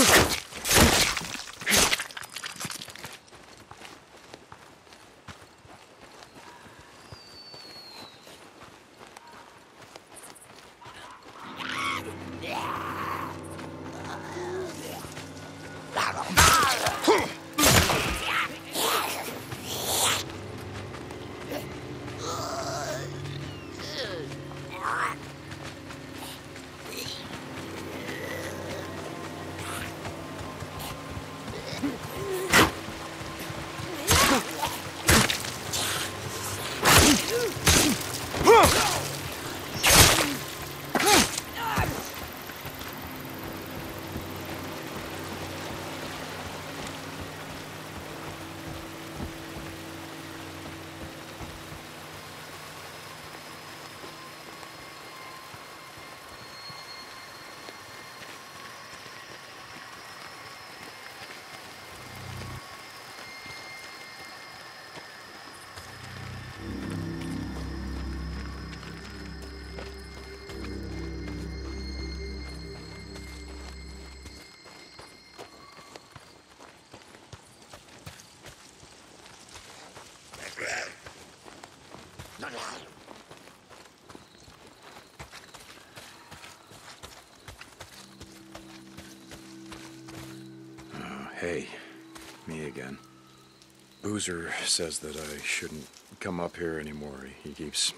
Huh. Hey, me again. Boozer says that I shouldn't come up here anymore. He keeps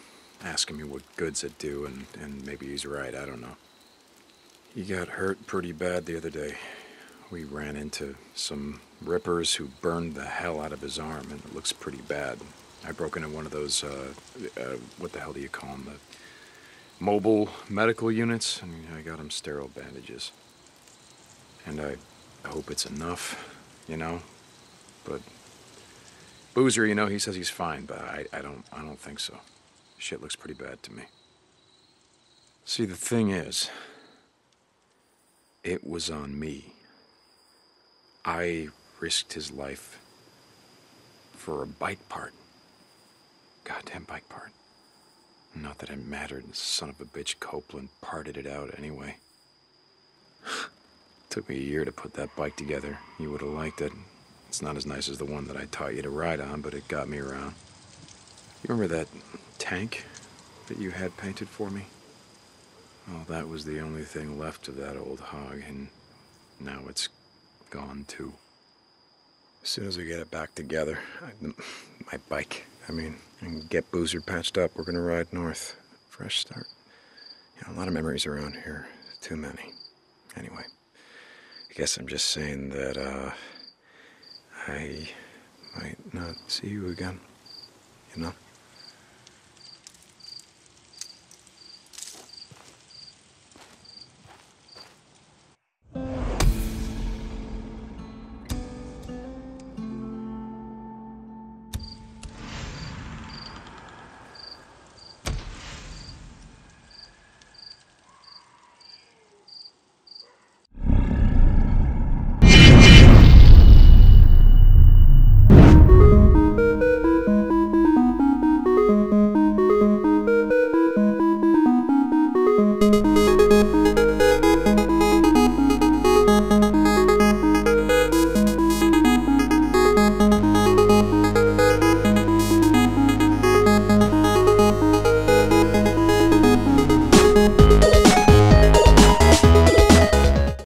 asking me what good's it do, and, and maybe he's right, I don't know. He got hurt pretty bad the other day. we ran into some rippers who burned the hell out of his arm, and it looks pretty bad. I broke into one of those, uh, uh, what the hell do you call them? The mobile medical units, and I got him sterile bandages. And I hope it's enough, you know? But Boozer, you know, he says he's fine, but I, I don't I don't think so. Shit looks pretty bad to me. See, the thing is, it was on me. I risked his life for a bike part. Goddamn bike part. Not that it mattered. Son of a bitch Copeland parted it out anyway. Took me a year to put that bike together. You would have liked it. It's not as nice as the one that I taught you to ride on, but it got me around. You remember that tank that you had painted for me? Well, that was the only thing left of that old hog, and now it's gone too. As soon as we get it back together, I, my bike, I mean, and get Boozer patched up, we're gonna ride north. Fresh start. You know, a lot of memories around here. Too many. Anyway, guess I'm just saying that, uh, I might not see you again. You know?